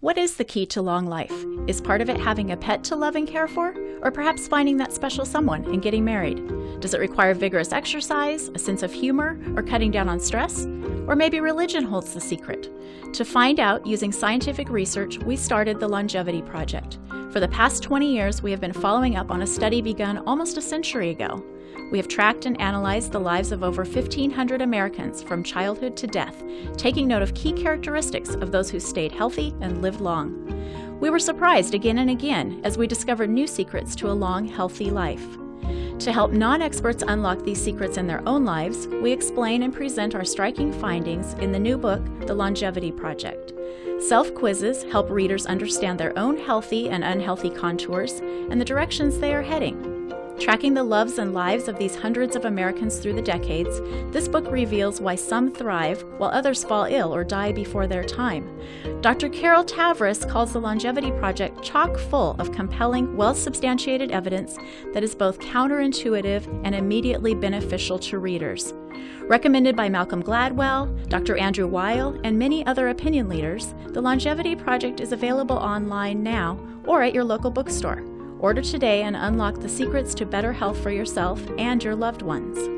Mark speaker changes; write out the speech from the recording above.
Speaker 1: What is the key to long life? Is part of it having a pet to love and care for? Or perhaps finding that special someone and getting married? Does it require vigorous exercise, a sense of humor, or cutting down on stress? Or maybe religion holds the secret? To find out, using scientific research, we started the Longevity Project. For the past 20 years, we have been following up on a study begun almost a century ago. We have tracked and analyzed the lives of over 1,500 Americans from childhood to death, taking note of key characteristics of those who stayed healthy and lived long. We were surprised again and again as we discovered new secrets to a long, healthy life. To help non experts unlock these secrets in their own lives, we explain and present our striking findings in the new book, The Longevity Project. Self quizzes help readers understand their own healthy and unhealthy contours and the directions they are heading. Tracking the loves and lives of these hundreds of Americans through the decades, this book reveals why some thrive while others fall ill or die before their time. Dr. Carol Tavris calls the Longevity Project chock full of compelling, well substantiated evidence that is both counterintuitive and immediately beneficial to readers. Recommended by Malcolm Gladwell, Dr. Andrew Weil, and many other opinion leaders, the Longevity Project is available online now or at your local bookstore. Order today and unlock the secrets to better health for yourself and your loved ones.